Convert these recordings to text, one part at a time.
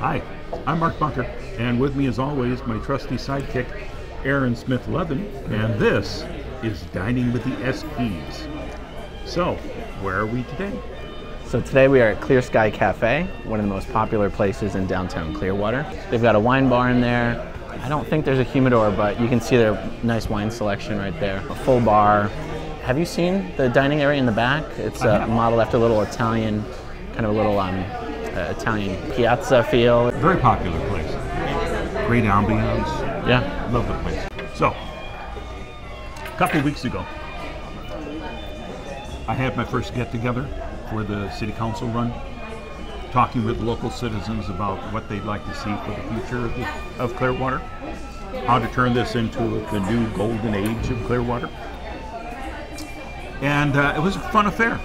Hi, I'm Mark Bunker, and with me as always, my trusty sidekick, Aaron Smith Levin, and this is Dining with the SPs. So, where are we today? So today we are at Clear Sky Cafe, one of the most popular places in downtown Clearwater. They've got a wine bar in there. I don't think there's a humidor, but you can see their nice wine selection right there. A full bar. Have you seen the dining area in the back? It's uh, modeled after a little Italian, kind of a little um, uh, Italian piazza feel. Very popular place. Great ambiance. Yeah. Love the place. So, a couple weeks ago, I had my first get together for the city council run, talking with local citizens about what they'd like to see for the future of, the, of Clearwater, how to turn this into the new golden age of Clearwater. And uh, it was a fun affair.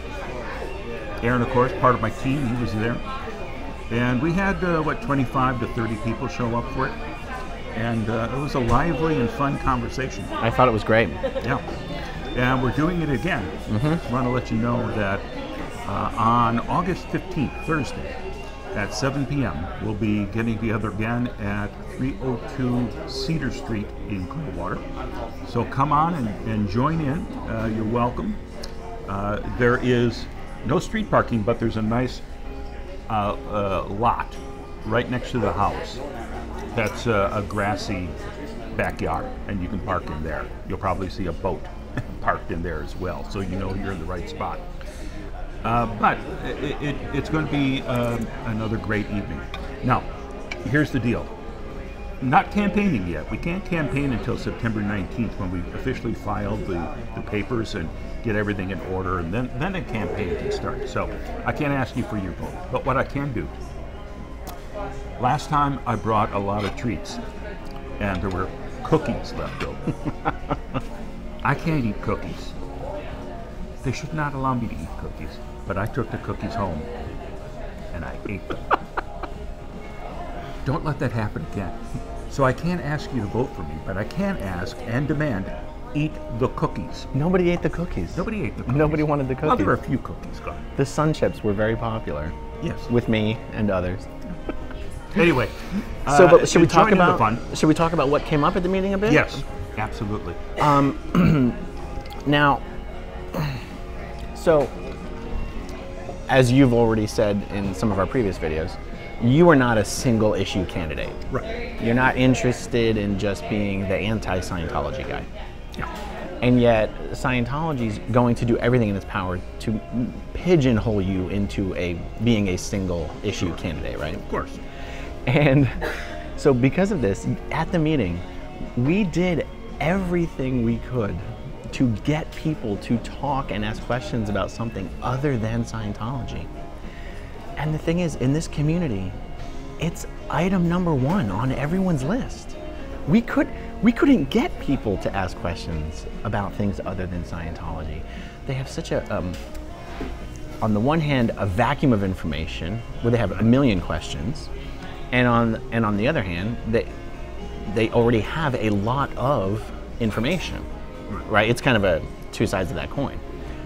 Aaron, of course, part of my team, he was there. And we had, uh, what, 25 to 30 people show up for it. And uh, it was a lively and fun conversation. I thought it was great. Yeah. And we're doing it again. Mm-hmm. want to let you know that uh, on August 15th, Thursday, at 7 p.m., we'll be getting together again at 302 Cedar Street in Clearwater. So come on and, and join in. Uh, you're welcome. Uh, there is no street parking, but there's a nice uh, lot right next to the house. That's uh, a grassy backyard, and you can park in there. You'll probably see a boat parked in there as well, so you know you're in the right spot. Uh, but it, it, it's going to be um, another great evening. Now, here's the deal. Not campaigning yet. We can't campaign until September 19th when we officially file the, the papers and get everything in order, and then, then the campaign can start. So I can't ask you for your vote. But what I can do, last time I brought a lot of treats, and there were cookies left over. I can't eat cookies. They should not allow me to eat cookies, but I took the cookies home and I ate them. Don't let that happen again. So I can't ask you to vote for me, but I can ask and demand eat the cookies. Nobody ate the cookies. Nobody ate the cookies. Nobody wanted the Well, there were a few cookies gone. The sun chips were very popular Yes. with me and others. Anyway. So, uh, but should we talk about should we talk about what came up at the meeting a bit? Yes, absolutely. Um, Now, so as you've already said in some of our previous videos, you are not a single issue candidate. Right. You're not interested in just being the anti-Scientology guy. And yet, Scientology is going to do everything in its power to pigeonhole you into a being a single issue candidate, right? Of course. And so, because of this, at the meeting, we did everything we could to get people to talk and ask questions about something other than Scientology. And the thing is, in this community, it's item number one on everyone's list. We could we couldn't get people to ask questions about things other than Scientology. They have such a um, on the one hand, a vacuum of information where they have a million questions, and on and on the other hand, they they already have a lot of information, right? It's kind of a two sides of that coin.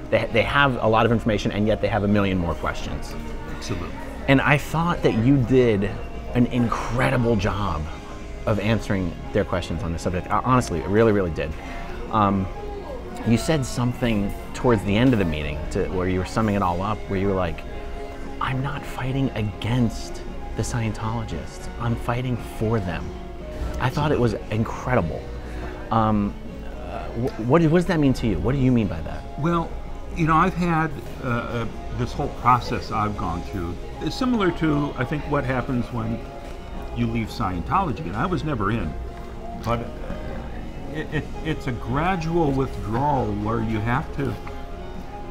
They, they have a lot of information, and yet they have a million more questions. Absolutely. And I thought that you did an incredible job of answering their questions on the subject. Honestly, it really, really did. Um, you said something towards the end of the meeting to, where you were summing it all up, where you were like, I'm not fighting against the Scientologists, I'm fighting for them. I thought it was incredible. Um, uh, what, what does that mean to you? What do you mean by that? Well, you know, I've had uh, uh, this whole process I've gone through similar to, I think, what happens when you leave Scientology. And I was never in, but uh, it, it, it's a gradual withdrawal where you have to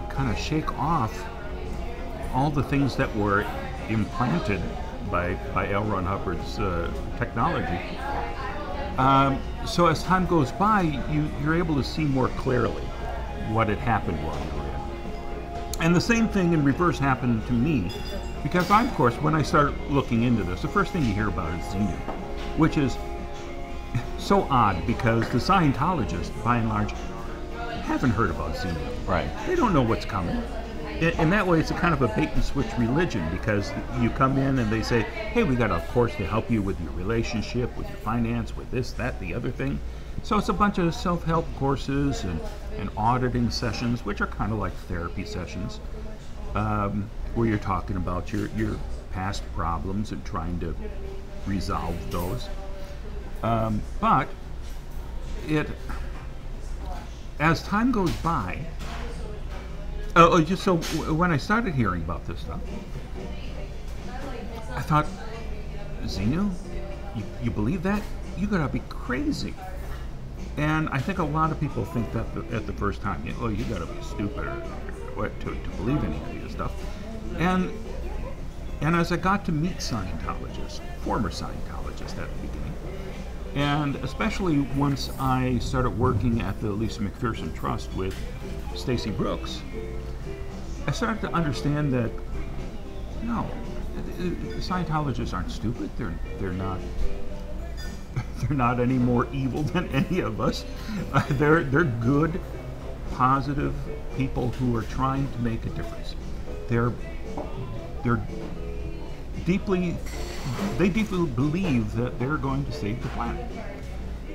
kind of shake off all the things that were implanted by, by L. Ron Hubbard's uh, technology. Um, so as time goes by, you, you're able to see more clearly what had happened while you were in. And the same thing in reverse happened to me, because I, of course, when I start looking into this, the first thing you hear about is Xenu, which is so odd because the Scientologists, by and large, haven't heard about Xenu. Right. They don't know what's coming. in, in that way, it's a kind of a bait and switch religion because you come in and they say, "Hey, we got a course to help you with your relationship, with your finance, with this, that, the other thing." So it's a bunch of self-help courses and, and auditing sessions, which are kind of like therapy sessions, um, where you're talking about your your past problems and trying to resolve those. Um, but it, as time goes by, Oh, oh, just so when I started hearing about this stuff, I thought, Xenu, you, you believe that? You gotta be crazy. And I think a lot of people think that at the first time, you know, oh, you gotta be stupid or, to, to believe any of this stuff. And and as I got to meet Scientologists, former Scientologists at the beginning, and especially once I started working at the Lisa McPherson Trust with Stacy Brooks, I started to understand that no, Scientologists aren't stupid. They're they're not they're not any more evil than any of us. Uh, they're they're good, positive people who are trying to make a difference. They're they're deeply they deeply believe that they're going to save the planet,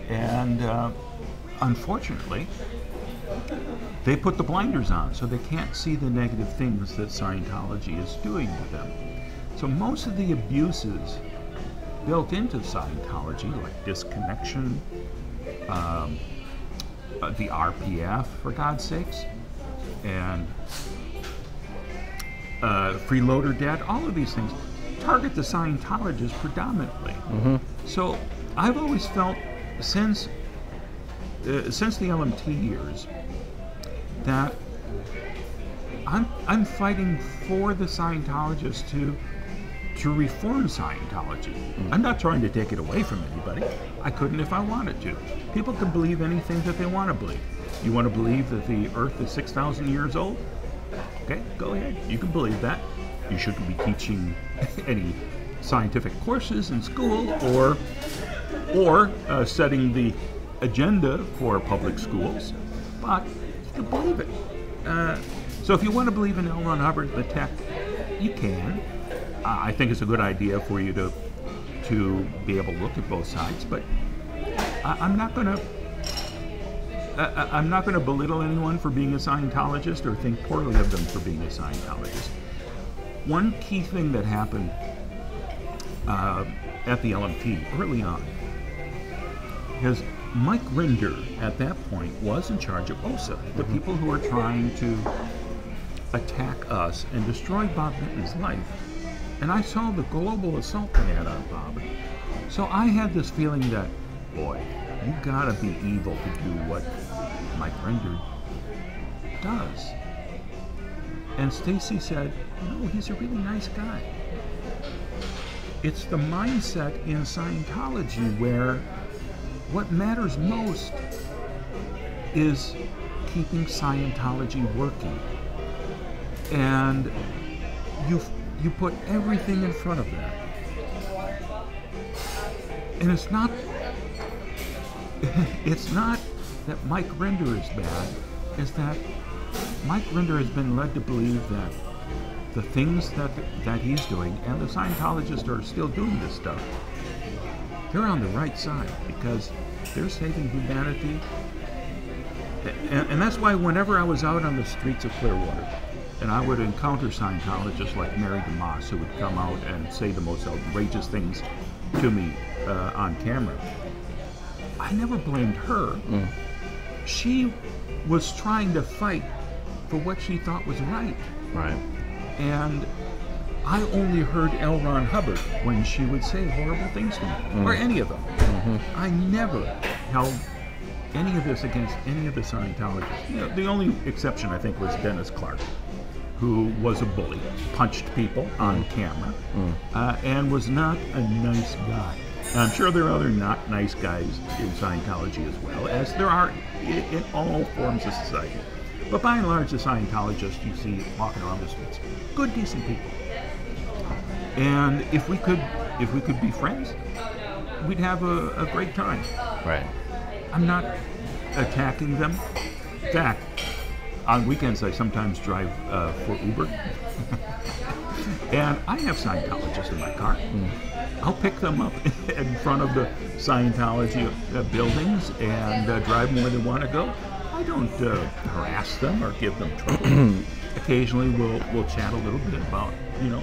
and uh, unfortunately, they put the blinders on so they can't see the negative things that Scientology is doing to them. So most of the abuses built into Scientology, like disconnection, um, uh, the RPF, for God's sakes, and uh, freeloader debt, all of these things target the Scientologists predominantly. So I've always felt since uh, since the LMT years that I'm I'm fighting for the Scientologists to to reform Scientology. I'm not trying to take it away from anybody. I couldn't if I wanted to. People can believe anything that they want to believe. You want to believe that the Earth is 6,000 years old? Okay, go ahead. You can believe that. You shouldn't be teaching any scientific courses in school or or uh, setting the agenda for public schools, but you can believe it. Uh, so if you want to believe in L. Ron Hubbard, the tech, you can. Uh, I think it's a good idea for you to to be able to look at both sides, but I, I'm not going to. I, I'm not going to belittle anyone for being a Scientologist or think poorly of them for being a Scientologist. One key thing that happened uh, at the LMT early on is Mike Rinder at that point was in charge of OSA, the people who are trying to attack us and destroy Bob Minton's life. And I saw the global assault they had on Bob. So I had this feeling that, boy, you gotta be evil to do what Mike Rinder does. And Stacy said, no, he's a really nice guy. It's the mindset in Scientology where what matters most is keeping Scientology working. And you you put everything in front of that. And it's not it's not that Mike Rinder is bad, it's that Mike Rinder has been led to believe that the things that that he's doing and the Scientologists are still doing this stuff they're on the right side because they're saving humanity. And, and, that's why whenever I was out on the streets of Clearwater, and I would encounter Scientologists like Mary DeMoss, who would come out and say the most outrageous things to me uh, on camera, I never blamed her. Mm. She was trying to fight for what she thought was right. Right. And I only heard L. Ron Hubbard when she would say horrible things to me, mm. or any of them. Mm-hmm. I never held any of this against any of the Scientologists. You know, the only exception, I think, was Dennis Clark, who was a bully, punched people on mm. camera, uh, and was not a nice guy. And I'm sure there are other not nice guys in Scientology as well, as there are in, in all forms of society. But by and large, the Scientologists you see walking around the streets, good, decent people. And if we could, if we could be friends, we'd have a, a great time. Right. I'm not attacking them. In fact, on weekends, I sometimes drive uh, for Uber. And I have Scientologists in my car. I'll pick them up in front of the Scientology uh, buildings and uh, drive them where they want to go. I don't uh, harass them or give them trouble. Occasionally, we'll we'll chat a little bit about you know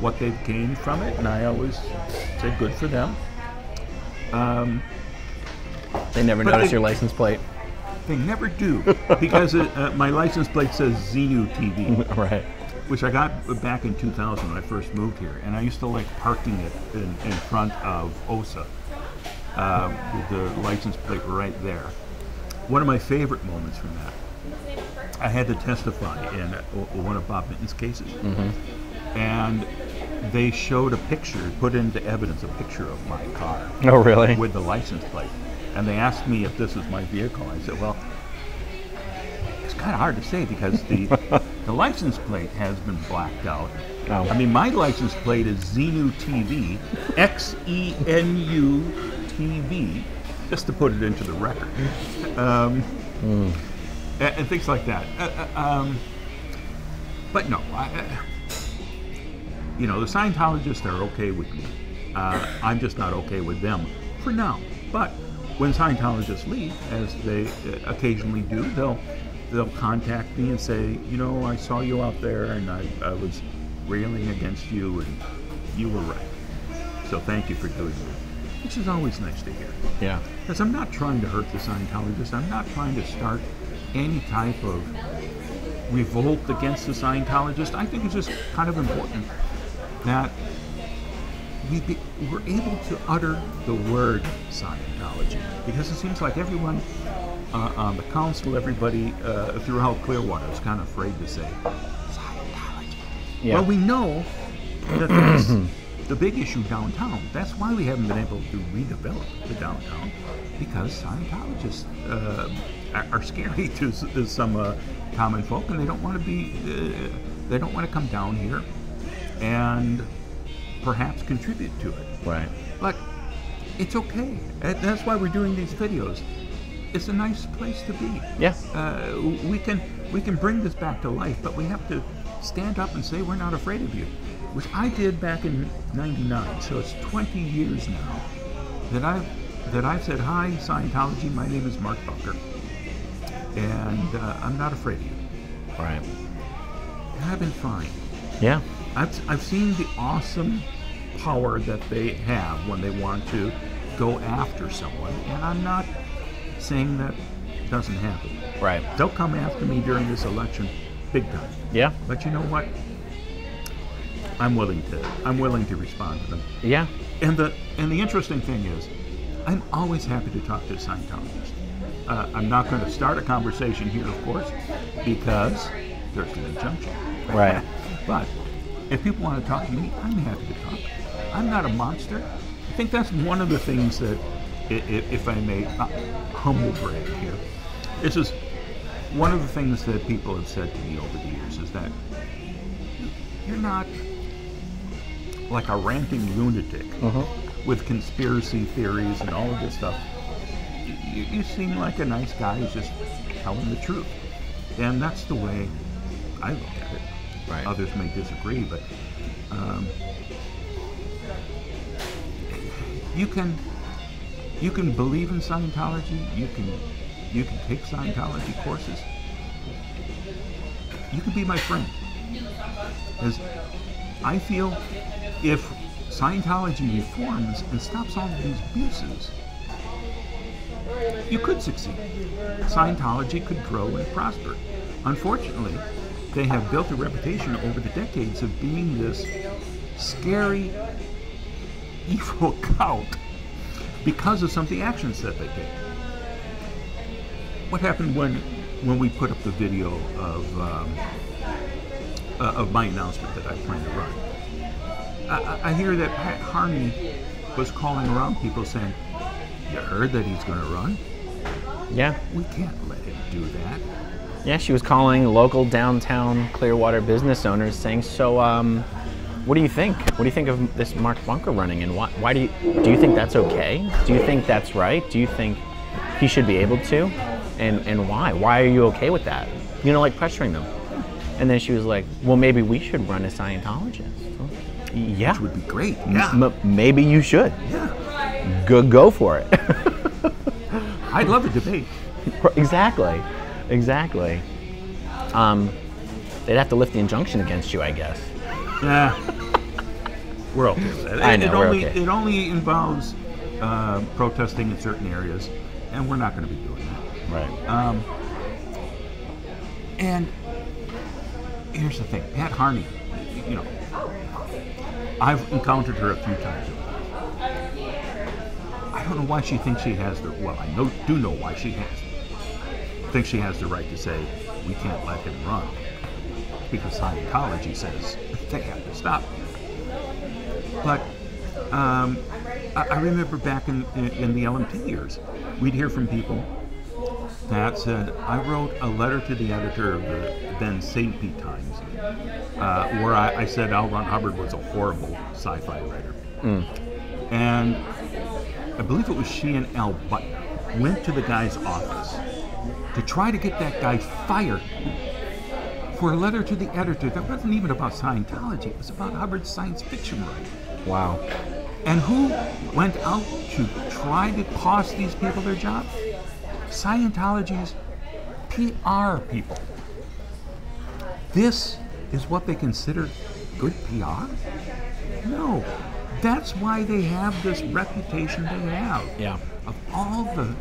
what they've gained from it, and I always say good for them. Um, They never notice they- your license plate. they never do because uh, uh, my license plate says Xenu TV. right. Which I got back in 2000 when I first moved here, and I used to like parking it in, in front of OSA uh, with the license plate right there. One of my favorite moments from that, I had to testify in one of Bob Minton's cases, and they showed a picture, put into evidence a picture of my car Oh, really? with the license plate, and they asked me if this was my vehicle. I said, well, kind of hard to say because the the license plate has been blacked out. Oh. I mean, my license plate is Xenu TV, X E N U TV, just to put it into the record, um, and, and things like that. Uh, uh, um, but no, I, I- you know, the Scientologists are okay with me. Uh, I'm just not okay with them for now. But when Scientologists leave, as they uh, occasionally do, they'll they'll contact me and say, you know, I saw you out there and I, I was railing against you and you were right. So thank you for doing that, which is always nice to hear. Yeah. Because I'm not trying to hurt the Scientologists. I'm not trying to start any type of revolt against the Scientologists. I think it's just kind of important that we be, we're able to utter the word Scientology because it seems like everyone uh, on the council, everybody uh, throughout Clearwater is kind of afraid to say Scientology. Yeah. Well, we know that that's the big issue downtown. That's why we haven't been able to redevelop the downtown because Scientologists uh, are, are scary to, to some uh, common folk, and they don't want to be. Uh, they don't want to come down here and perhaps contribute to it. Right. But it's okay. That's why we're doing these videos. It's a nice place to be. Yeah. Uh, we can we can bring this back to life, but we have to stand up and say we're not afraid of you, which I did back in '99. So it's 20 years now that I've that I've said hi Scientology. My name is Mark Bunker, and uh, I'm not afraid of you. Right. And I've been fine. Yeah. I've, I've seen the awesome power that they have when they want to go after someone, and I'm not saying that doesn't happen. Right. They'll come after me during this election, big time. Yeah. But you know what? I'm willing to. I'm willing to respond to them. Yeah. And the and the interesting thing is, I'm always happy to talk to a Scientologist. Uh, I'm not going to start a conversation here, of course, because there's an injunction. Right. But if people want to talk to me, I'm happy to talk. I'm not a monster. I think that's one of the things that, if I may uh, humble brag here, this is one of the things that people have said to me over the years is that you're not like a ranting lunatic with conspiracy theories and all of this stuff. You, you seem like a nice guy who's just telling the truth. And that's the way I look at it. Right. Others may disagree, but um, you can you can believe in Scientology. You can you can take Scientology courses. You can be my friend. Because I feel if Scientology reforms and stops all of these abuses, you could succeed. Scientology could grow and prosper. Unfortunately, they have built a reputation over the decades of being this scary, evil cult because of some of the actions that they take. What happened when when we put up the video of um, uh, of my announcement that I plan to run? I, I- hear that Pat Harney was calling around people saying, "You heard that he's going to run? Yeah. We can't let him do that." Yeah, she was calling local downtown Clearwater business owners saying, "So, um, what do you think? What do you think of this Mark Bunker running? And why, why do you do you think that's okay? Do you think that's right? Do you think he should be able to? And and why? Why are you okay with that?" You know, like pressuring them. And then she was like, well, maybe we should run a Scientologist. Yeah. Which would be great. Yeah. M- maybe you should. yeah. Go, go for it. I'd love a debate. exactly. Exactly. Um, they'd have to lift the injunction against you, I guess. Yeah. We're okay with that. I It- know, it only, okay. It only involves uh, protesting in certain areas, and we're not going to be doing that. Right. Um, and here's the thing, Pat Harney, you know, I've encountered her a few times. I don't know why she thinks she has the well, I know do know why she has thinks she has the right to say we can't let him run because Scientology says have to stop. But um, I, I remember back in, in, in the LMT years, we'd hear from people that said, I wrote a letter to the editor of the then St. Pete Times, uh, where I, I said L. Ron Hubbard was a horrible sci-fi writer. And I believe it was she and Al Butler went to the guy's office to try to get that guy fired for a letter to the editor that wasn't even about Scientology, it was about Hubbard's science fiction writing. Wow. And who went out to try to cost these people their jobs? Scientology's PR people. This is what they consider good PR? No. That's why they have this reputation they have. Yeah. Of all the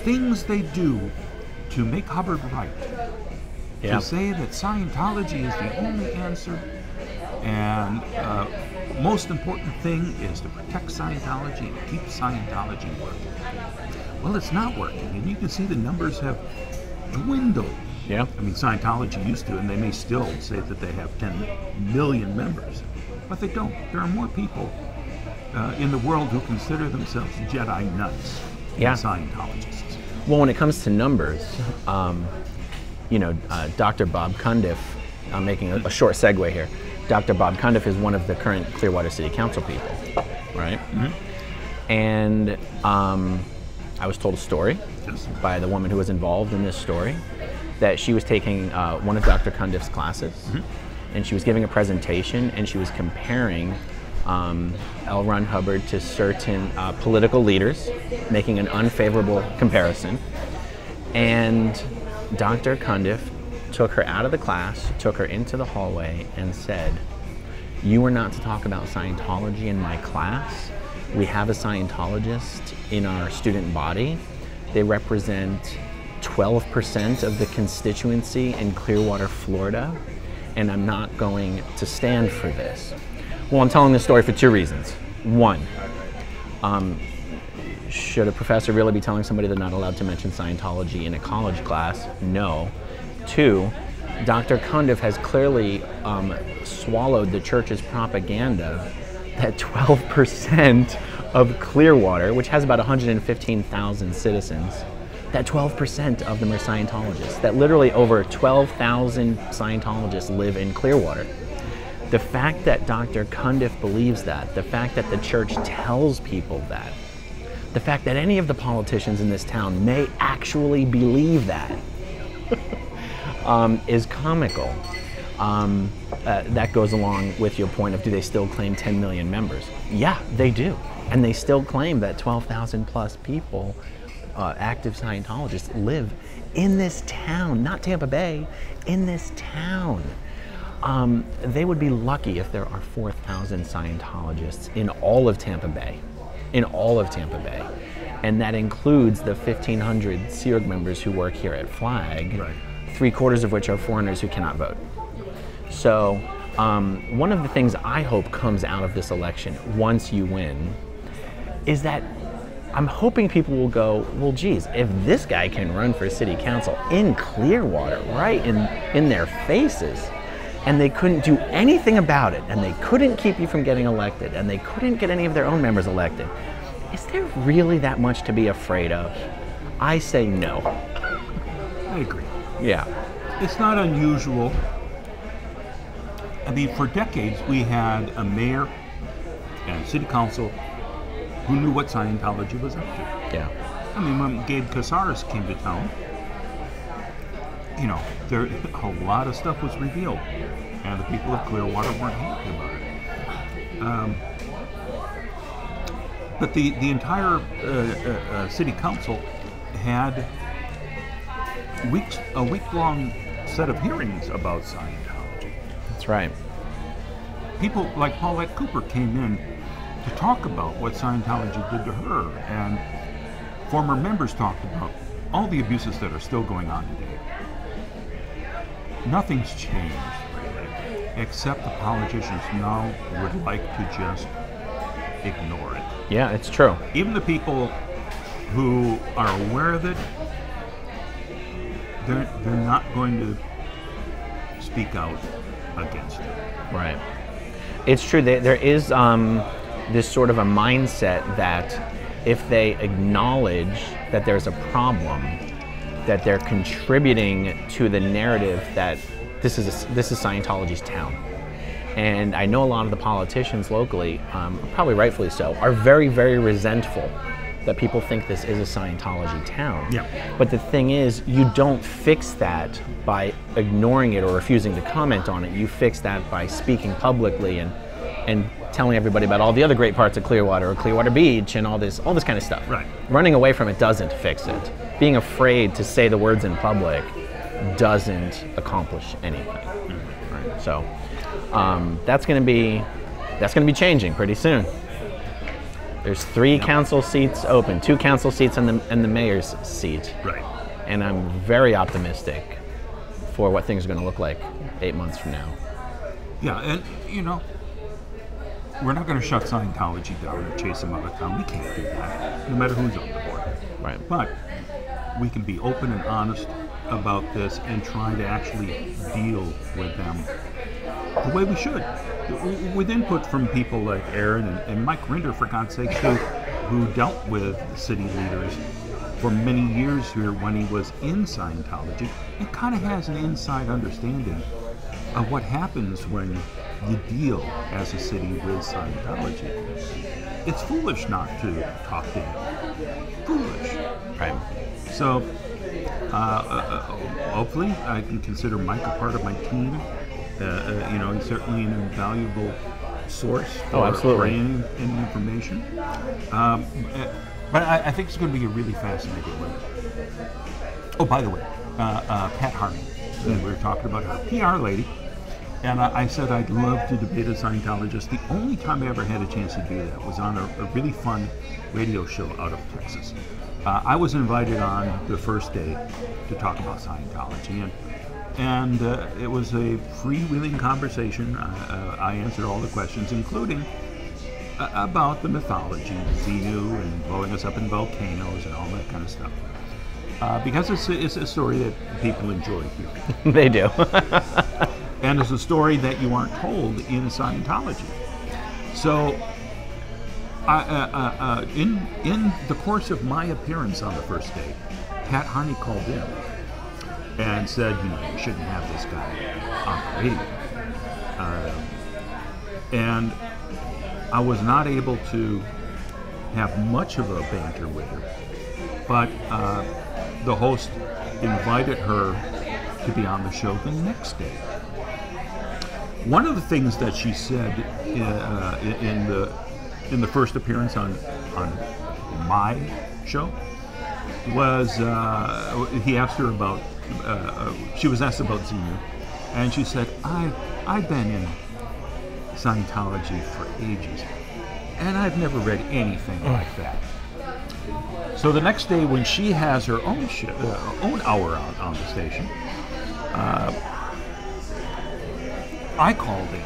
things they do to make Hubbard right. Yeah. To say that Scientology is the only answer and uh, most important thing is to protect Scientology and keep Scientology working. Well, it's not working, and you can see the numbers have dwindled. Yeah. I mean, Scientology used to, and they may still say that they have 10 million members, but they don't. There are more people uh, in the world who consider themselves Jedi nuts Yeah. than Scientologists. Well, when it comes to numbers, um, you know, uh, Dr. Bob Cundiff, I'm making a, a short segue here. Dr. Bob Cundiff is one of the current Clearwater City Council people, right? And um, I was told a story by the woman who was involved in this story that she was taking uh, one of Dr. Cundiff's classes and she was giving a presentation and she was comparing um, L. Ron Hubbard to certain uh, political leaders, making an unfavorable comparison. And Dr. Cundiff took her out of the class, took her into the hallway, and said, You are not to talk about Scientology in my class. We have a Scientologist in our student body. They represent 12% of the constituency in Clearwater, Florida, and I'm not going to stand for this. Well, I'm telling this story for two reasons. One, um, should a professor really be telling somebody they're not allowed to mention Scientology in a college class? No. Two, Dr. Cundiff has clearly um, swallowed the church's propaganda that 12% of Clearwater, which has about 115,000 citizens, that 12% of them are Scientologists. That literally over 12,000 Scientologists live in Clearwater. The fact that Dr. Cundiff believes that, the fact that the church tells people that, the fact that any of the politicians in this town may actually believe that um, is comical. Um, uh, that goes along with your point of do they still claim 10 million members? Yeah, they do. And they still claim that 12,000 plus people, uh, active Scientologists, live in this town, not Tampa Bay, in this town. Um, they would be lucky if there are 4,000 Scientologists in all of Tampa Bay, in all of Tampa Bay. And that includes the 1,500 Sea Org members who work here at Flag, Right. three quarters of which are foreigners who cannot vote. So, um, one of the things I hope comes out of this election once you win is that I'm hoping people will go, well, geez, if this guy can run for city council in Clearwater, right in, in their faces, and they couldn't do anything about it, and they couldn't keep you from getting elected, and they couldn't get any of their own members elected, is there really that much to be afraid of? I say no. I agree. Yeah. It's not unusual. I mean, for decades, we had a mayor and city council who knew what Scientology was up to. Yeah. I mean, when Gabe Cazares came to town, you know, there a lot of stuff was revealed, and the people of Clearwater weren't happy about it. Um, but the the entire uh, uh, uh, city council had weeks a week long set of hearings about Scientology. That's right. People like Paulette Cooper came in to talk about what Scientology did to her, and former members talked about all the abuses that are still going on today. Nothing's changed, really, except the politicians now would like to just ignore it. Yeah, it's true. Even the people who are aware of it, they're, they're not going to speak out against it. Right. It's true. There, there is um, this sort of a mindset that if they acknowledge that there's a problem, that they're contributing to the narrative that this is a, this is Scientology's town. And I know a lot of the politicians locally, um, probably rightfully so, are very, very resentful that people think this is a Scientology town. Yeah. But the thing is, you don't fix that by ignoring it or refusing to comment on it. You fix that by speaking publicly and and telling everybody about all the other great parts of Clearwater or Clearwater Beach and all this all this kind of stuff. Right. Running away from it doesn't fix it. Being afraid to say the words in public doesn't accomplish anything. Right. So um, that's going to be that's going to be changing pretty soon. There's three council seats open, two council seats and the and the mayor's seat, Right. and I'm very optimistic for what things are going to look like eight months from now. Yeah, and you know, we're not going to shut Scientology down and chase them out of town. We can't do that, no matter who's on the board. Right. But we can be open and honest about this and try to actually deal with them the way we should, with input from people like Aaron and, and Mike Rinder, for God's sake, who, who dealt with city leaders for many years here when he was in Scientology and kind of has an inside understanding of what happens when you deal as a city with Scientology. It's foolish not to talk to him. Foolish. Right. So, uh, uh, uh, hopefully, I can consider Mike a part of my team. Uh, uh, you know, he's certainly an invaluable source for, Oh, absolutely. for any, any information. Um, uh, but I, I think it's going to be a really fascinating one. Oh, by the way, uh, uh, Pat Harney, we were talking about her PR lady, and I, I said I'd love to debate a Scientologist. The only time I ever had a chance to do that was on a, a really fun radio show out of Texas. Uh, I was invited on the first day to talk about Scientology, and and uh, it was a freewheeling conversation. Uh, I answered all the questions, including uh, about the mythology, Xenu, and blowing us up in volcanoes and all that kind of stuff. Uh, because it's it's a story that people enjoy hearing they do. and it's a story that you aren't told in Scientology. So, I, uh, uh, uh, in in the course of my appearance on the first day, Pat Harney called in and said, you know, you shouldn't have this guy on the radio. Um, and I was not able to have much of a banter with her, but uh, the host invited her to be on the show the next day. One of the things that she said uh, in, in the in the first appearance on on my show was uh, he asked her about uh, uh, she was asked about Xenu, and she said I I've been in Scientology for ages, and I've never read anything like that. So the next day, when she has her own sh- uh, own hour on, on the station, uh, I called in.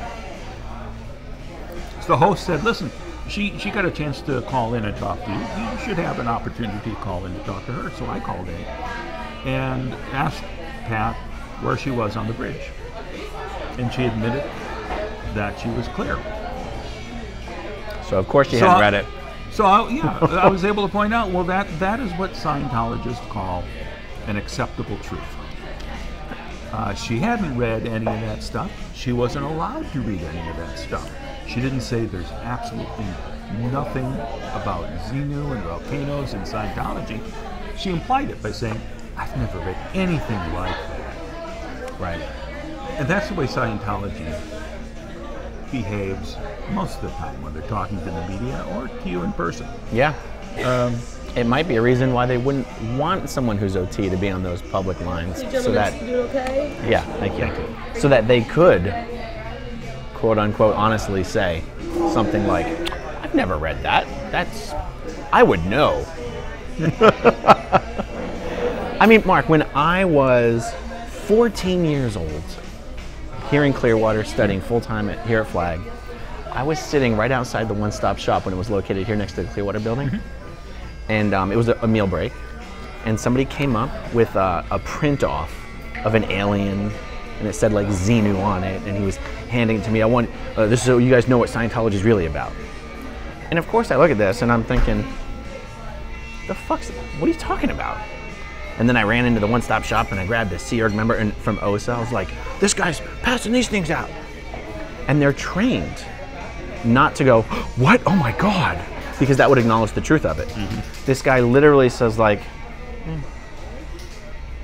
So the host said, "Listen, she she got a chance to call in and talk to you. You should have an opportunity to call in to talk to her." So I called in and asked Pat where she was on the bridge, and she admitted that she was clear. so of course she So hadn't I- read it. So I, yeah, I was able to point out, well, that that is what Scientologists call an acceptable truth. Uh, she hadn't read any of that stuff. She wasn't allowed to read any of that stuff. She didn't say there's absolutely nothing about Xenu and volcanoes and Scientology. She implied it by saying, I've never read anything like that. Right. And that's the way Scientology behaves most of the time when they're talking to the media or to you in person. Yeah. Um, it might be a reason why they wouldn't want someone who's OT to be on those public lines, so that okay? yeah, thank you, so that they could, quote unquote, honestly say something like, "I've never read that. That's, I would know." I mean, Mark, when I was 14 years old, here in Clearwater, studying full time at, here at Flag, I was sitting right outside the one stop shop when it was located here next to the Clearwater building. And um, it was a, meal break. And somebody came up with a, a print off of an alien, and it said like Xenu on it. And he was handing it to me. I want uh, this is so you guys know what Scientology is really about. And of course, I look at this and I'm thinking, the fuck's, what are you talking about? And then I ran into the one stop shop and I grabbed a Sea Org member and from OSA. I was like, this guy's passing these things out. And they're trained not to go, what? Oh my God. Because that would acknowledge the truth of it. This guy literally says, like, "Hmm.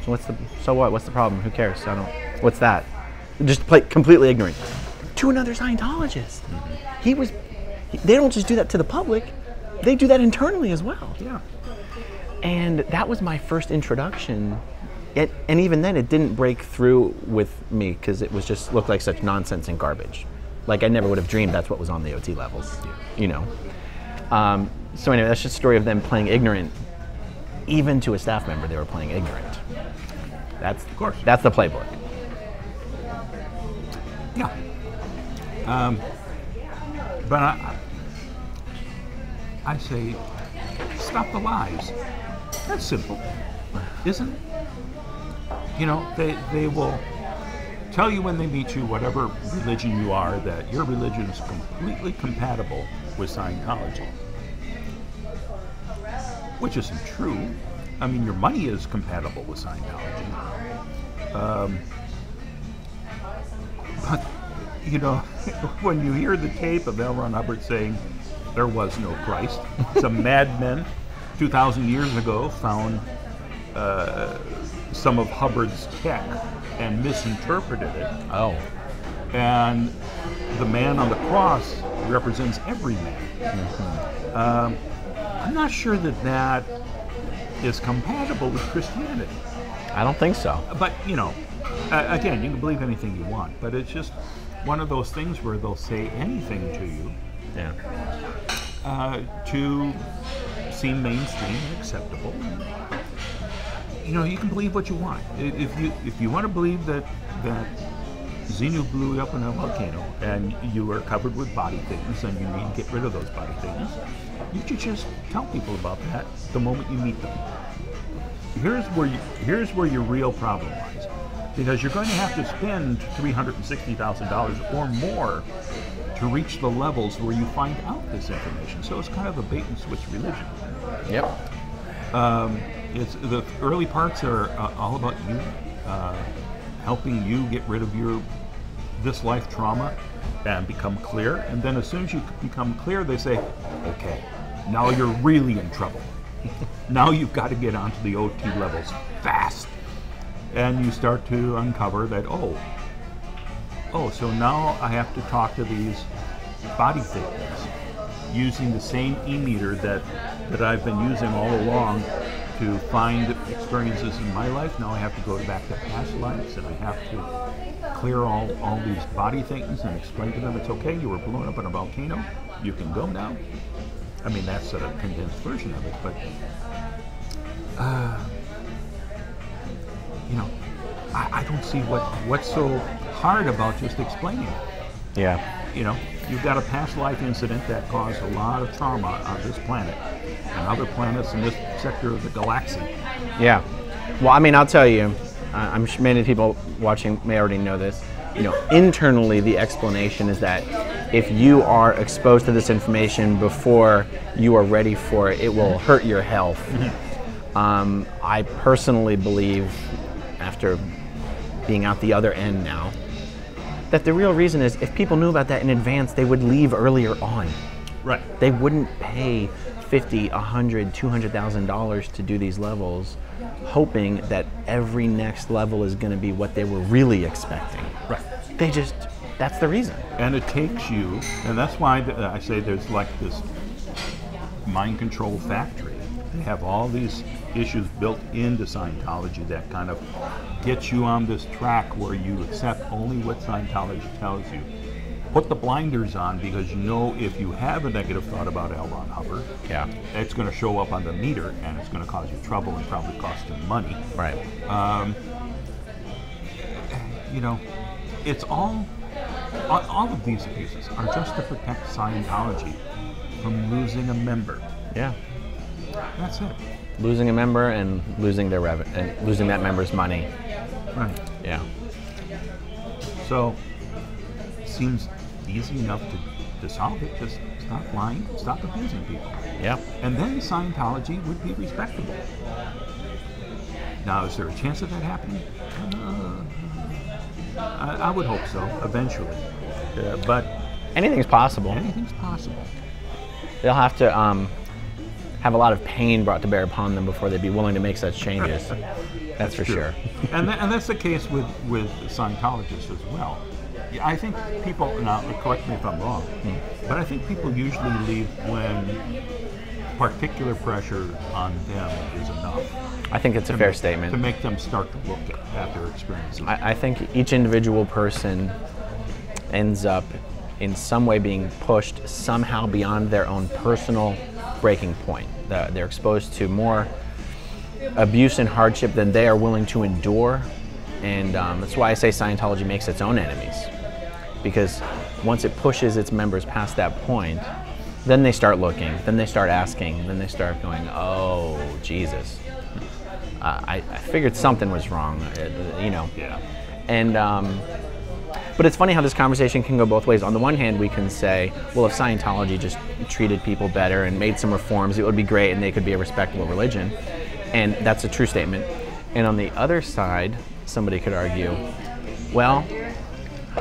so what's the, so what? What's the problem? Who cares? I don't, what's that? Just play completely ignorant. To another Scientologist. He was, they don't just do that to the public, they do that internally as well. Yeah. And that was my first introduction. It, and even then, it didn't break through with me because it was just looked like such nonsense and garbage. Like I never would have dreamed that's what was on the OT levels, you know. Um, so anyway, that's just a story of them playing ignorant. Even to a staff member, they were playing ignorant. That's of course. That's the playbook. Yeah. Um, but I, I say, stop the lies. That's simple, isn't it? You know, they, they will tell you when they meet you, whatever religion you are, that your religion is completely compatible with Scientology. Which isn't true. I mean, your money is compatible with Scientology. Um, but, you know, when you hear the tape of L. Ron Hubbard saying there was no Christ, some madmen 2,000 years ago found uh, some of Hubbard's tech and misinterpreted it. Oh. And the man on the cross represents every man. Um, I'm not sure that that is compatible with Christianity. I don't think so. But you know, uh, again, you can believe anything you want, but it's just one of those things where they'll say anything to you Yeah. uh, to seem mainstream and acceptable. You know, you can believe what you want. If you if you want to believe that that Xenu blew up in a volcano and you are covered with body things and you need to get rid of those body things, you should just tell people about that the moment you meet them. Here's where you, here's where your real problem lies, because you're going to have to spend three hundred and sixty thousand dollars or more to reach the levels where you find out this information. So it's kind of a bait and switch religion. Yep. Um, it's the early parts are uh, all about you, uh, helping you get rid of your this life trauma and become clear. And then as soon as you become clear, they say, okay, now you're really in trouble. now you've got to get onto the OT levels fast. And you start to uncover that, oh, oh, so now I have to talk to these body things using the same e-meter that, that I've been using all along to find experiences in my life. Now I have to go back to past lives and I have to clear all, all these body things and explain to them it's okay, you were blown up in a volcano, you can go now. I mean, that's a condensed version of it, but, uh, you know, I, I don't see what, what's so hard about just explaining it Yeah. you know, you've got a past life incident that caused a lot of trauma on this planet and other planets in this sector of the galaxy. Yeah. Well, I mean, I'll tell you, I- I'm sure many people watching may already know this. You know, internally, the explanation is that if you are exposed to this information before you are ready for it, it will hurt your health. Um, I personally believe, after being out the other end now, that the real reason is if people knew about that in advance, they would leave earlier on Right. they wouldn't pay 50 100 200000 dollars to do these levels hoping that every next level is going to be what they were really expecting. Right. They just, that's the reason. And it takes you, and that's why I say there's like this mind control factory. They have all these issues built into Scientology that kind of gets you on this track where you accept only what Scientology tells you. Put the blinders on because you know if you have a negative thought about L. Ron Hubbard, Yeah. it's going to show up on the meter and it's going to cause you trouble and probably cost you money. Right. Um, you know, it's all, all all of these abuses are just to protect Scientology from losing a member. Yeah. That's it. Losing a member and losing their revenue and losing that member's money. Right. Yeah. So, seems easy enough to, to solve it. Just stop lying, stop abusing people. Yeah. And then Scientology would be respectable. Now, is there a chance of that happening? Uh, I, I would hope so, eventually. Uh, but Anything's possible. anything's possible. They'll have to um, have a lot of pain brought to bear upon them before they'd be willing to make such changes. That's for sure. and, and that's the case with, with Scientologists as well. I think people, now correct me if I'm wrong, but I think people usually leave when particular pressure on them is enough I think it's a fair to statement. To make them start to look at, at their experiences. I, I think each individual person ends up in some way being pushed somehow beyond their own personal breaking point. The- They're exposed to more abuse and hardship than they are willing to endure. And um, that's why I say Scientology makes its own enemies. Because once it pushes its members past that point, then they start looking, then they start asking, then they start going, oh, Jesus. Uh, I, I figured something was wrong, uh, you know. yeah. And um, but it's funny how this conversation can go both ways. On the one hand, we can say, well, if Scientology just treated people better and made some reforms, it would be great, and they could be a respectable religion, and that's a true statement. And on the other side, somebody could argue, well,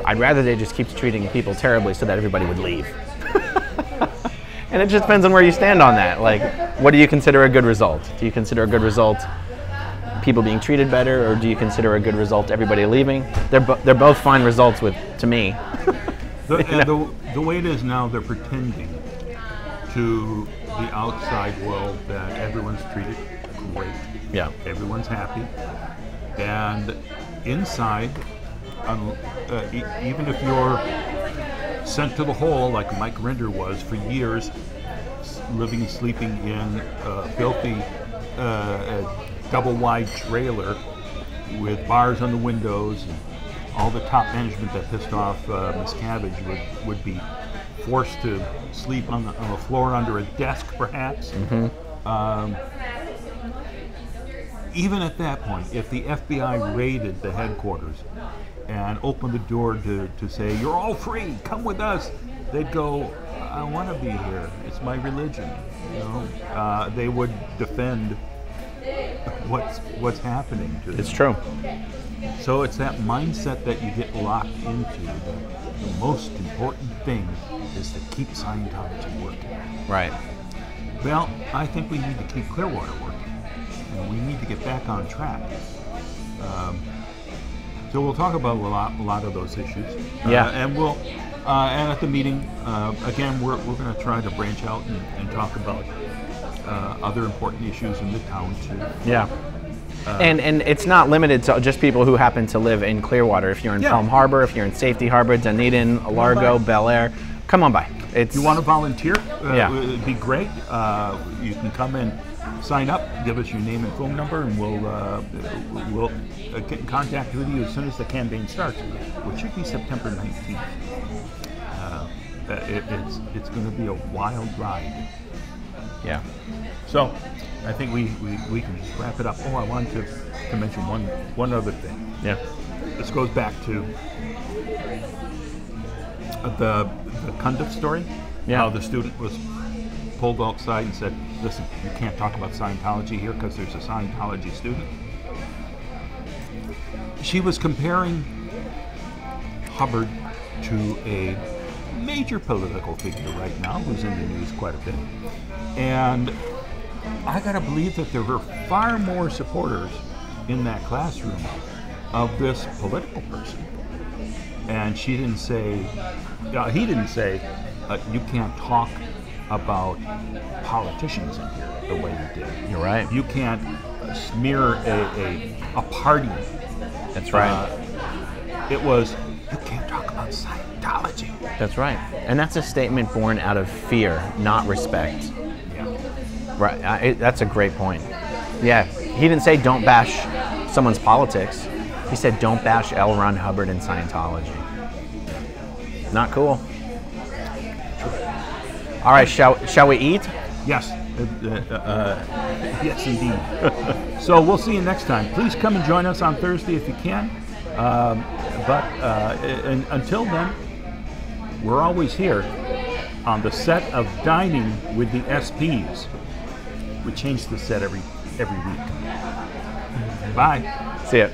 I'd rather they just keep treating people terribly so that everybody would leave. and it just depends on where you stand on that. Like, what do you consider a good result? Do you consider a good result people being treated better, or do you consider a good result everybody leaving? They're, bo- they're both fine results with to me. The, the, the way it is now, they're pretending to the outside world that everyone's treated great. Yeah. Everyone's happy. And inside, um, uh, e- even if you're sent to the hole like Mike Rinder was for years, s- living and sleeping in a filthy uh, uh, double wide trailer with bars on the windows and all the top management that pissed off uh, Miscavige would, would be forced to sleep on the, on the floor under a desk perhaps Um, even at that point, if the FBI raided the headquarters and opened the door to, to say, You're all free, come with us, they'd go, I want to be here. It's my religion. You know? Uh, they would defend what's, what's happening to them. It's true. So it's that mindset that you get locked into. That the most important thing is to keep Scientology working. Right. Well, I think we need to keep Clearwater working, and we need to get back on track. Um, so we'll talk about a lot, a lot of those issues. Uh, Yeah. and we'll, uh, and at the meeting, uh, again, we're, we're going to try to branch out and, and talk about uh, other important issues in the town too. Yeah. and and it's not limited to just people who happen to live in Clearwater. If you're in Yeah. Palm Harbor, if you're in Safety Harbor, Dunedin, Largo. Belleair, come on by. It's you want to volunteer? Uh, Yeah. It'd be great. Uh, you can come and sign up, give us your name and phone number, and we'll uh, we'll uh, get in contact with you as soon as the campaign starts, which should be September 19th. Uh, uh, it, it's it's going to be a wild ride. Yeah. So I think we, we, we can wrap it up. Oh, I wanted to, to mention one one other thing. Yeah. This goes back to the the Cundiff story. Yeah. How the student was pulled outside and said, "Listen, you can't talk about Scientology here because there's a Scientology student." She was comparing Hubbard to a major political figure right now who's in the news quite a bit, and I gotta believe that there were far more supporters in that classroom of this political person. And she didn't say, uh, he didn't say, uh, you can't talk about politicians in here the way you did. You're right. You can't smear a, a, a party. That's right. Uh, it was, you can't talk about Scientology. That's right. And that's a statement born out of fear, not respect. Yeah. Right. I, it, that's a great point. Yeah. He didn't say don't bash someone's politics. He said don't bash L. Ron Hubbard and Scientology. Not cool. All right. Shall shall we eat? Yes. Uh, uh, uh, yes, indeed. so we'll see you next time. Please come and join us on Thursday if you can. Um, but uh, until then, we're always here on the set of Dining with the SPs. We change the set every every week. Bye. See ya.